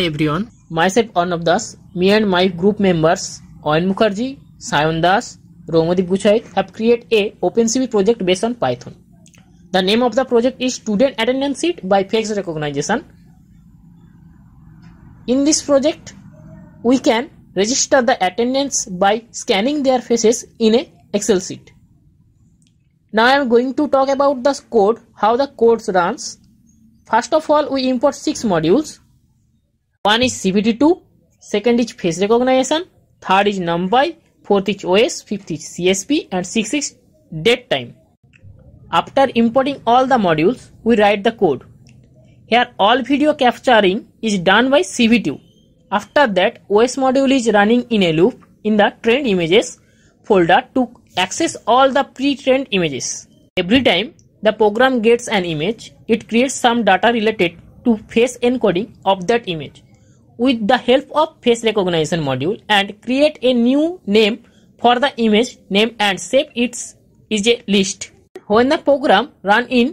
Hi everyone myself Arnav Das me and my group members Ayan Mukherjee Sayan Das Romdeep Guchait have create a open CV project based on Python the name of the project is student attendance sheet by face recognization in this project we can register the attendance by scanning their faces in a Excel sheet now I am going to talk about the code how the codes run first of all we import six modules One is CV2, second is face recognition, third is NumPy, fourth is OS, fifth is CSV, and sixth is date time. After importing all the modules, we write the code. Here all video capturing is done by CV2. After that, OS module is running in a loop in the trained images folder to access all the pre-trained images. Every time the program gets an image, it creates some data related to face encoding of that image with the help of face recognition module and create a new name for the image name and save it is a list. When the program run in,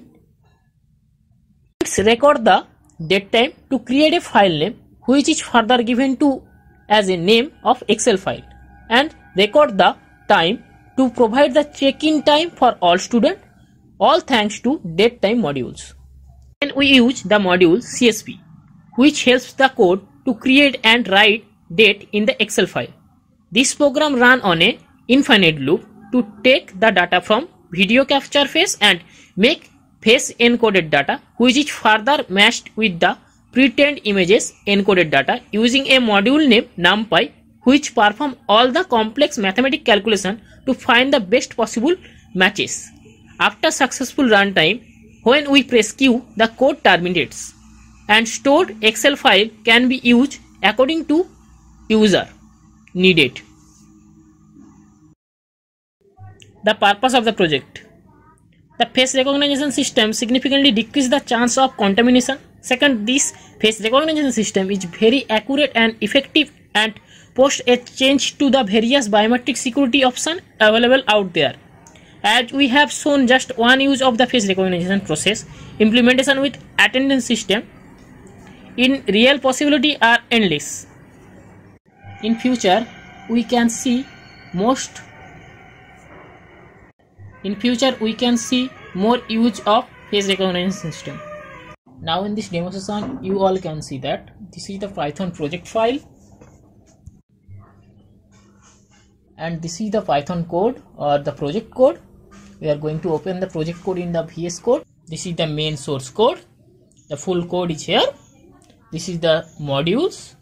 it record the date time to create a file name which is further given to as a name of Excel file and record the time to provide the check-in time for all students all thanks to date time modules. Then we use the module CSV which helps the code to create and write date in the Excel file. This program run on a infinite loop to take the data from video capture face and make face encoded data which is further matched with the pre-trained images encoded data using a module named NumPy which perform all the complex mathematical calculation to find the best possible matches. After successful runtime, when we press Q, the code terminates and stored Excel file can be used according to user needed. The purpose of the project. The face recognition system significantly decreases the chance of contamination. Second, this face recognition system is very accurate and effective and post a change to the various biometric security option available out there. As we have shown just one use of the face recognition process, implementation with attendance system in real possibility are endless. In future, we can see most in future we can see more use of face recognition system. Now in this demonstration you all can see that this is the Python project file. And this is the python code or the project code. We are going to open the project code in the vs code. This is the main source code. The full code is here this is the modules.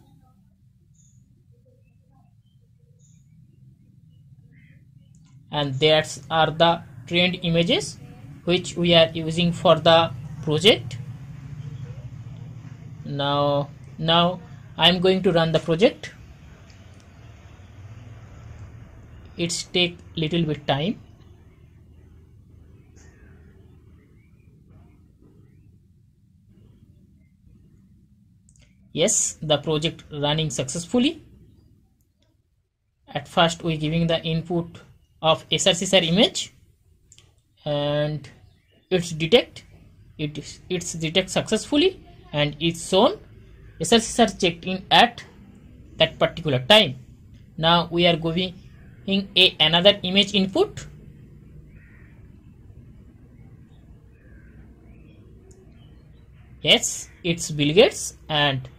And that are the trained images which we are using for the project. Now now i am going to run the project. It's take little bit time yes the project running successfully. At first we giving the input of srcsr image and it's detect. It it's detect successfully and it's shown srcsr checked in at that particular time. Now we are in a another image input. Yes it's Bill Gates and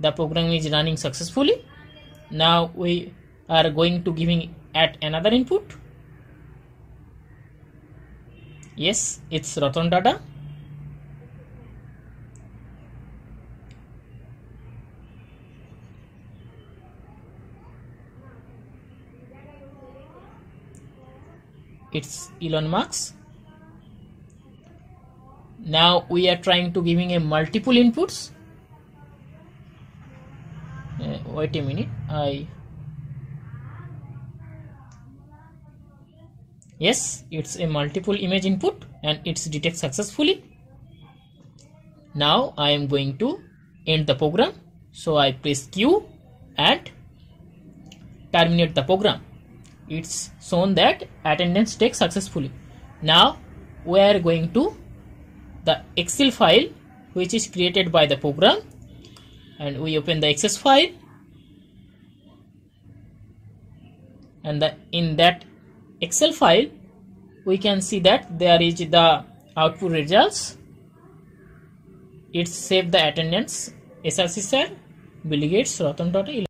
the program is running successfully. Now we are going to giving at another input. Yes it's Ratan Tata. It's Elon Musk. Now we are trying to giving a multiple inputs wait a minute. I yes it's a multiple image input and it's detect successfully. Now I am going to end the program. So I press Q and terminate the program. It's shown that attendance takes successfully. Now we are going to the excel file which is created by the program. And we open the access file and the, in that excel file we can see that there is the output results. It saved the attendance src sir bill gates ratan tata